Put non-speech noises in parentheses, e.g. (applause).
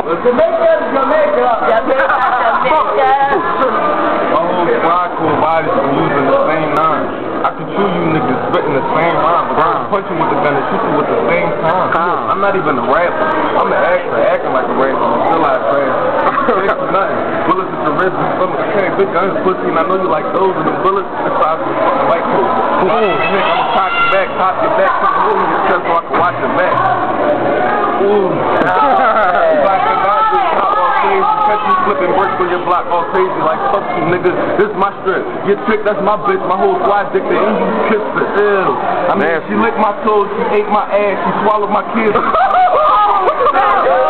Jamaica, Jamaica. Jamaica, Jamaica. My whole squad core body is using the same nine. I can chew you niggas spitting the same rhyme, but I'm punching with the gun and shoot you with the same time. Time. I'm not even a rapper. I'm an actor, acting like a rapper. I'm still out fast. (laughs) Nothing. Bullets at the wrist, and stomach, I can't big guns, pussy, and I know you like those, and the bullets, that's why I was fucking white coat. Boom. Nigga, I'ma cock your back, top your back, put the in your chest so I can watch your back. Ooh. block all crazy like fuck you niggas. This is my strength. Your trick, that's my bitch. My whole fly dick to you kiss for ill. I mean, Nasty. she licked my toes, she ate my ass, she swallowed my kids. (laughs) (laughs)